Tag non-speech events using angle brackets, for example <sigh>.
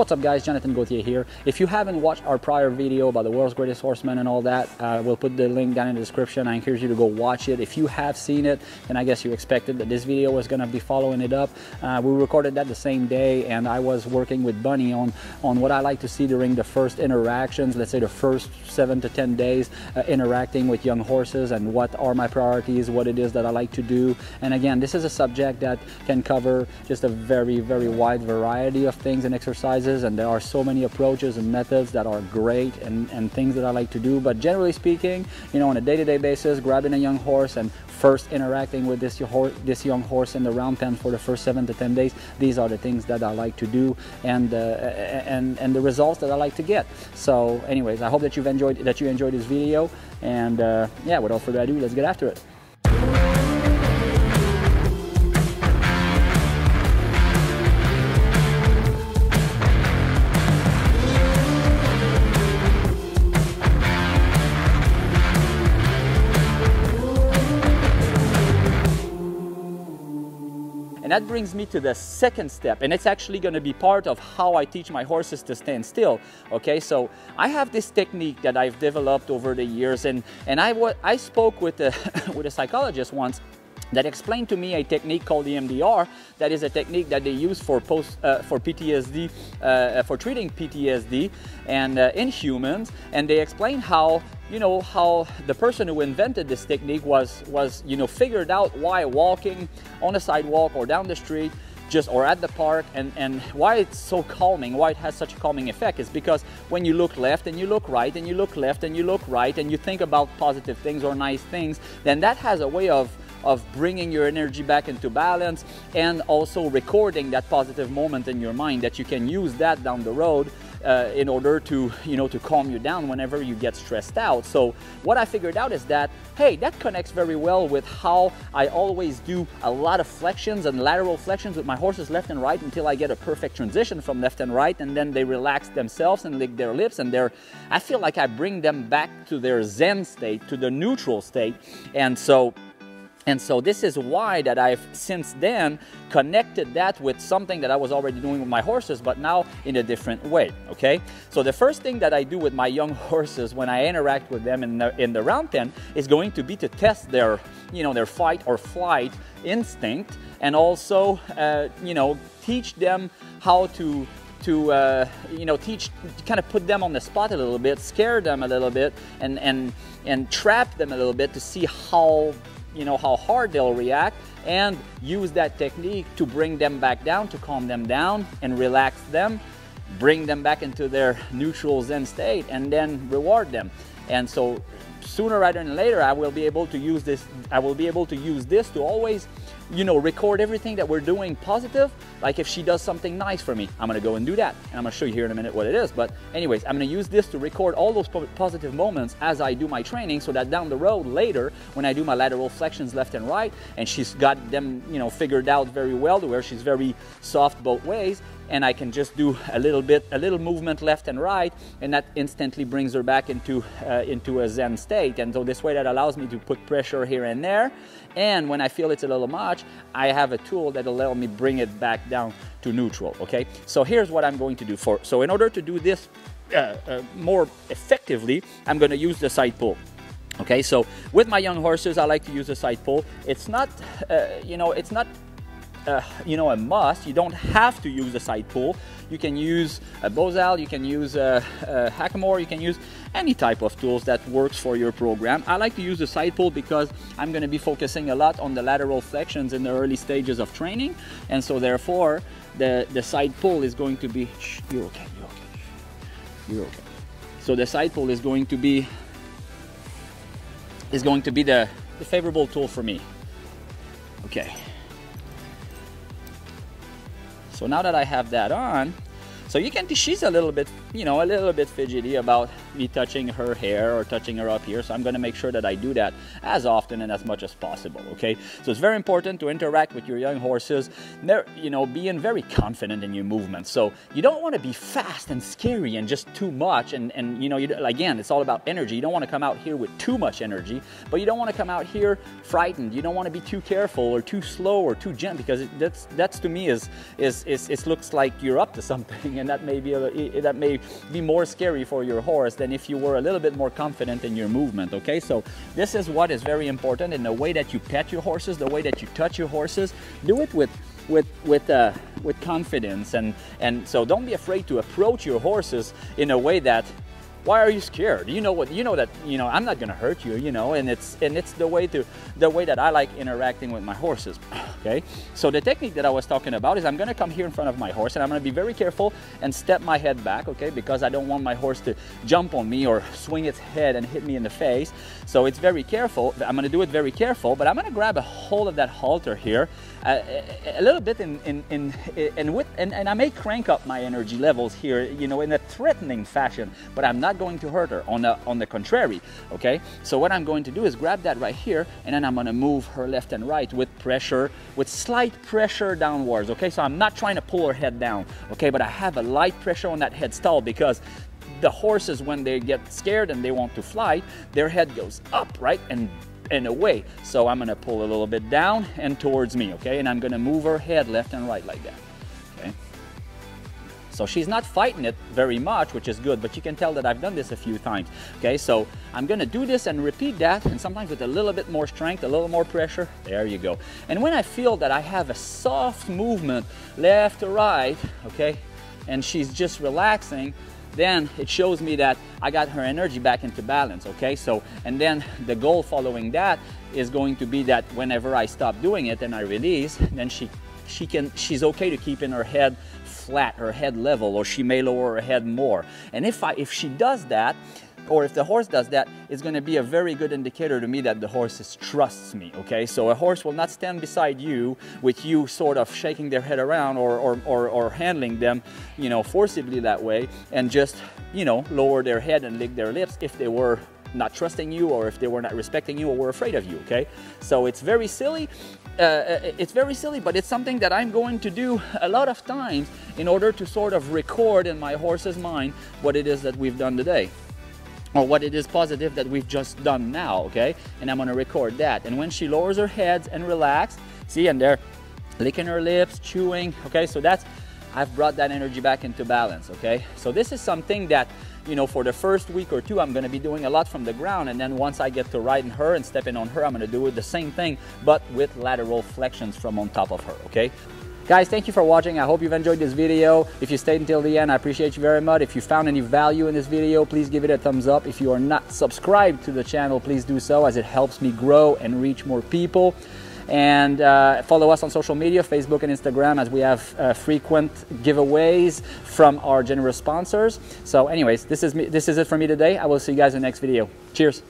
What's up guys, Jonathan Gauthier here. If you haven't watched our prior video about the world's greatest horseman and all that, uh, we'll put the link down in the description. I encourage you to go watch it. If you have seen it, then I guess you expected that this video was gonna be following it up. Uh, we recorded that the same day and I was working with Bunny on, on what I like to see during the first interactions, let's say the first seven to 10 days uh, interacting with young horses and what are my priorities, what it is that I like to do. And again, this is a subject that can cover just a very, very wide variety of things and exercises and there are so many approaches and methods that are great and, and things that I like to do. But generally speaking, you know, on a day-to-day -day basis, grabbing a young horse and first interacting with this, this young horse in the round pen for the first seven to 10 days, these are the things that I like to do and, uh, and, and the results that I like to get. So anyways, I hope that you've enjoyed, that you enjoyed this video and uh, yeah, without further ado, let's get after it. And that brings me to the second step, and it's actually going to be part of how I teach my horses to stand still. Okay, so I have this technique that I've developed over the years, and, and I, I spoke with a, <laughs> with a psychologist once that explained to me a technique called EMDR that is a technique that they use for post uh, for PTSD uh, uh, for treating PTSD and uh, in humans. And they explained how you know how the person who invented this technique was was you know figured out why walking on a sidewalk or down the street just or at the park and, and why it's so calming, why it has such a calming effect is because when you look left and you look right and you look left and you look right and you think about positive things or nice things, then that has a way of of bringing your energy back into balance and also recording that positive moment in your mind that you can use that down the road uh, in order to you know to calm you down whenever you get stressed out. So what I figured out is that hey that connects very well with how I always do a lot of flexions and lateral flexions with my horses left and right until I get a perfect transition from left and right and then they relax themselves and lick their lips and they're I feel like I bring them back to their zen state to the neutral state. And so and so this is why that I've since then connected that with something that I was already doing with my horses, but now in a different way, okay? So the first thing that I do with my young <laughs> horses when I interact with them in the, in the round pen is going to be to test their, you know, their fight or flight instinct and also, uh, you know, teach them how to to uh, you know teach kind of put them on the spot a little bit scare them a little bit and and and trap them a little bit to see how you know how hard they'll react and use that technique to bring them back down to calm them down and relax them bring them back into their neutral zen state and then reward them. And so sooner rather than later I will be able to use this I will be able to use this to always you know, record everything that we're doing positive. Like if she does something nice for me, I'm gonna go and do that. And I'm gonna show you here in a minute what it is. But anyways, I'm gonna use this to record all those positive moments as I do my training so that down the road later, when I do my lateral flexions left and right, and she's got them, you know, figured out very well to where she's very soft both ways, and I can just do a little bit, a little movement left and right, and that instantly brings her back into, uh, into a Zen state. And so this way that allows me to put pressure here and there. And when I feel it's a little much, I have a tool that will allow me bring it back down to neutral, okay? So here's what I'm going to do for, so in order to do this uh, uh, more effectively, I'm gonna use the side pull. Okay, so with my young horses, I like to use a side pull. It's not, uh, you know, it's not uh, you know, a must. You don't have to use a side pull. You can use a Bosal, you can use a, a Hackamore, you can use any type of tools that works for your program. I like to use the side pull because I'm going to be focusing a lot on the lateral flexions in the early stages of training. And so therefore, the, the side pull is going to be, shh, you're okay, you're okay, you're okay. So the side pull is going to be, is going to be the, the favorable tool for me. Okay. So now that I have that on, so you can, she's a little bit, you know, a little bit fidgety about me touching her hair or touching her up here. So I'm gonna make sure that I do that as often and as much as possible, okay? So it's very important to interact with your young horses, you know, being very confident in your movements. So you don't wanna be fast and scary and just too much. And, and you know, you, again, it's all about energy. You don't wanna come out here with too much energy, but you don't wanna come out here frightened. You don't wanna be too careful or too slow or too gentle because it, that's, that's to me is, is, is, it looks like you're up to something <laughs> and that may be a, that may be more scary for your horse than if you were a little bit more confident in your movement. Okay, so this is what is very important in the way that you pet your horses, the way that you touch your horses. Do it with with with uh, with confidence and and so don't be afraid to approach your horses in a way that why are you scared? You know what you know that you know i'm not to hurt you you know and it's and it's the way to the way that i like interacting with my horses <clears throat> okay? So the technique that i was talking about is i'm to come here in front of my horse and i'm to be very careful and step my head back okay? Because i don't want my horse to jump on me or swing its head and hit me in the face. So it's very careful i'm to do it very careful but i'm to grab a hold of that halter here uh, a little bit in in in, in with and, and i may crank up my energy levels here you know in a threatening fashion but i'm not not going to hurt her. On the, on the contrary, okay? So what I'm going to do is grab that right here and then I'm gonna move her left and right with pressure, with slight pressure downwards, okay? So I'm not trying to pull her head down, okay? But I have a light pressure on that head stall because the horses, when they get scared and they want to fly, their head goes up, right? And and away. So I'm gonna pull a little bit down and towards me, okay? And I'm gonna move her head left and right like that? So she's not fighting it very much, which is good, but you can tell that I've done this a few times. Okay, so I'm gonna do this and repeat that, and sometimes with a little bit more strength, a little more pressure, there you go. And when I feel that I have a soft movement left to right, okay, and she's just relaxing, then it shows me that I got her energy back into balance, okay? So, and then the goal following that is going to be that whenever I stop doing it and I release, then she she can she's okay to keep in her head flat, her head level, or she may lower her head more. And if, I, if she does that, or if the horse does that, it's going to be a very good indicator to me that the horse trusts me, okay? So a horse will not stand beside you with you sort of shaking their head around or, or, or, or handling them, you know, forcibly that way and just, you know, lower their head and lick their lips if they were not trusting you or if they were not respecting you or were afraid of you, okay? So it's very silly. Uh, uh, it's very silly, but it's something that I'm going to do a lot of times in order to sort of record in my horse's mind what it is that we've done today or what it is positive that we've just done now, okay? And I'm gonna record that. And when she lowers her head and relax, see, and they're licking her lips, chewing, okay? So that's, I've brought that energy back into balance, okay? So this is something that you know, for the first week or two, I'm gonna be doing a lot from the ground. And then once I get to riding her and stepping on her, I'm gonna do it the same thing, but with lateral flexions from on top of her, okay? Guys, thank you for watching. I hope you've enjoyed this video. If you stayed until the end, I appreciate you very much. If you found any value in this video, please give it a thumbs up. If you are not subscribed to the channel, please do so as it helps me grow and reach more people and uh, follow us on social media, Facebook and Instagram, as we have uh, frequent giveaways from our generous sponsors. So anyways, this is, me, this is it for me today. I will see you guys in the next video. Cheers.